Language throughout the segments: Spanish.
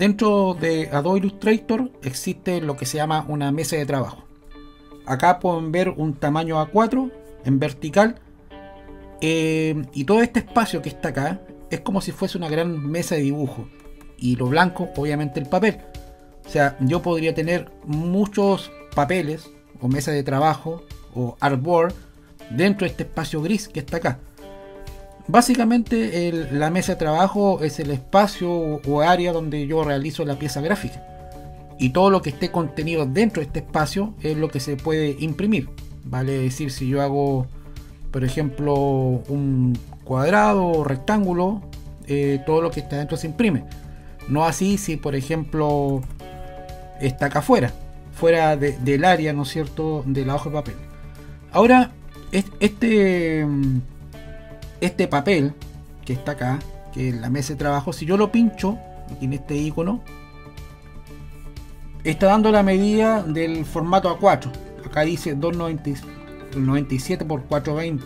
dentro de Adobe Illustrator existe lo que se llama una mesa de trabajo. Acá pueden ver un tamaño A4 en vertical eh, y todo este espacio que está acá es como si fuese una gran mesa de dibujo y lo blanco obviamente el papel. O sea, yo podría tener muchos papeles o mesas de trabajo o artboard dentro de este espacio gris que está acá. Básicamente la mesa de trabajo es el espacio o área donde yo realizo la pieza gráfica. Y todo lo que esté contenido dentro de este espacio es lo que se puede imprimir. Vale decir, si yo hago, por ejemplo, un cuadrado o rectángulo, eh, todo lo que está dentro se imprime. No así si, por ejemplo, está acá afuera, fuera del área, ¿no es cierto?, de la hoja de papel. Ahora, este este papel que está acá, que es la mesa de trabajo, si yo lo pincho aquí en este icono, está dando la medida del formato A4. Acá dice 297 por 420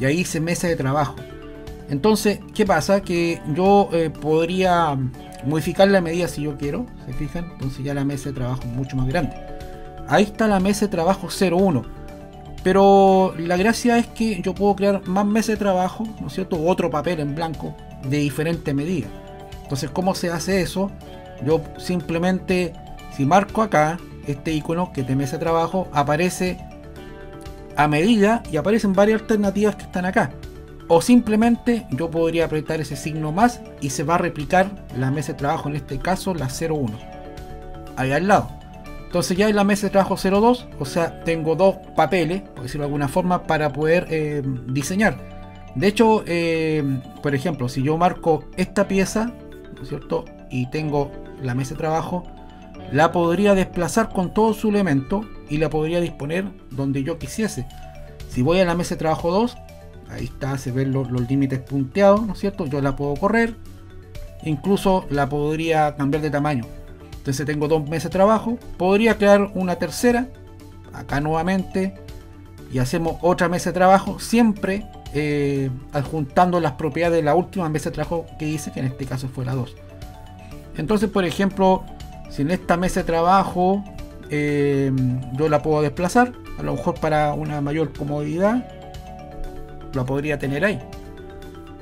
y ahí dice mesa de trabajo. Entonces, ¿qué pasa? Que yo eh, podría modificar la medida si yo quiero, ¿se fijan? Entonces ya la mesa de trabajo es mucho más grande. Ahí está la mesa de trabajo 01 pero la gracia es que yo puedo crear más meses de trabajo, ¿no es cierto? Otro papel en blanco de diferente medida. Entonces, ¿cómo se hace eso? Yo simplemente, si marco acá este icono que te mesa de trabajo, aparece a medida y aparecen varias alternativas que están acá. O simplemente yo podría apretar ese signo más y se va a replicar la mesa de trabajo, en este caso la 01. Ahí al lado. Entonces ya en la mesa de trabajo 02, o sea, tengo dos papeles, por decirlo de alguna forma, para poder eh, diseñar. De hecho, eh, por ejemplo, si yo marco esta pieza, ¿no es cierto? Y tengo la mesa de trabajo, la podría desplazar con todo su elemento y la podría disponer donde yo quisiese. Si voy a la mesa de trabajo 2, ahí está, se ven los, los límites punteados, ¿no es cierto? Yo la puedo correr, incluso la podría cambiar de tamaño. Entonces tengo dos meses de trabajo. Podría crear una tercera. Acá nuevamente. Y hacemos otra mesa de trabajo. Siempre eh, adjuntando las propiedades de la última mesa de trabajo que hice. Que en este caso fue la 2. Entonces, por ejemplo, si en esta mesa de trabajo eh, yo la puedo desplazar. A lo mejor para una mayor comodidad. La podría tener ahí.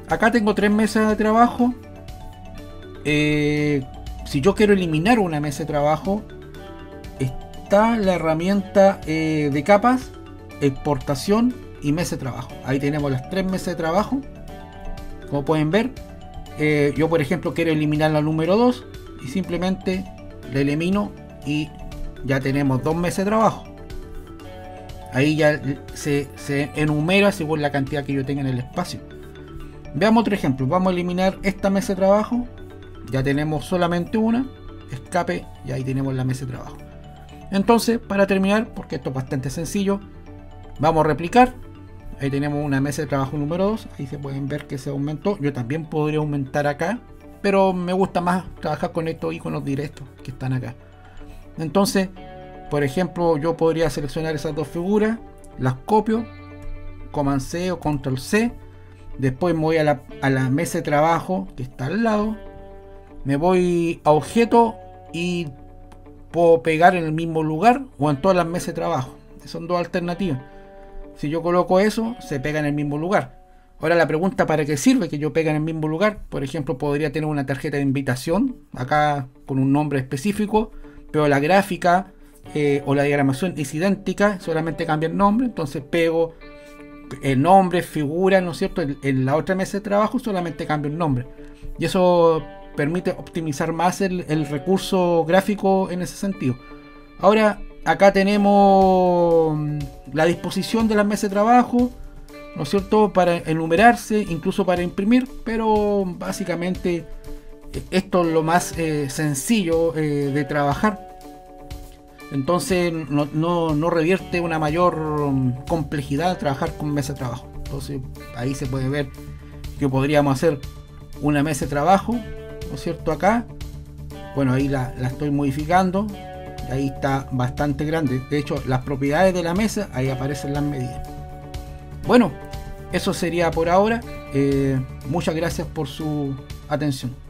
Acá tengo tres mesas de trabajo. Eh, si yo quiero eliminar una mesa de trabajo, está la herramienta eh, de capas, exportación y mesa de trabajo. Ahí tenemos las tres mesas de trabajo. Como pueden ver, eh, yo por ejemplo quiero eliminar la número 2 y simplemente la elimino y ya tenemos dos meses de trabajo. Ahí ya se, se enumera según la cantidad que yo tenga en el espacio. Veamos otro ejemplo. Vamos a eliminar esta mesa de trabajo ya tenemos solamente una, escape y ahí tenemos la mesa de trabajo. Entonces, para terminar, porque esto es bastante sencillo, vamos a replicar. Ahí tenemos una mesa de trabajo número 2. Ahí se pueden ver que se aumentó. Yo también podría aumentar acá. Pero me gusta más trabajar con estos iconos directos que están acá. Entonces, por ejemplo, yo podría seleccionar esas dos figuras. Las copio. Command C o Control C. Después me voy a la, a la mesa de trabajo que está al lado me voy a objeto y puedo pegar en el mismo lugar o en todas las mesas de trabajo. Son dos alternativas. Si yo coloco eso, se pega en el mismo lugar. Ahora la pregunta, ¿para qué sirve que yo pegue en el mismo lugar? Por ejemplo, podría tener una tarjeta de invitación, acá con un nombre específico, pero la gráfica eh, o la diagramación es idéntica, solamente cambia el nombre, entonces pego el nombre, figura, ¿no es cierto? En, en la otra mesa de trabajo solamente cambio el nombre. Y eso permite optimizar más el, recurso gráfico en ese sentido. Ahora, acá tenemos la disposición de las mesas de trabajo, ¿no es cierto? Para enumerarse, incluso para imprimir, pero básicamente eh, esto es lo más eh, sencillo eh, de trabajar. Entonces no, no, revierte una mayor mm, complejidad trabajar con mesa de trabajo. Entonces ahí se puede ver que podríamos hacer una mesa de trabajo ¿no es cierto? Acá, bueno, ahí la, estoy modificando, ahí está bastante grande. De hecho, las propiedades de la mesa, ahí aparecen las medidas. Bueno, eso sería por ahora. Eh, muchas gracias por su atención.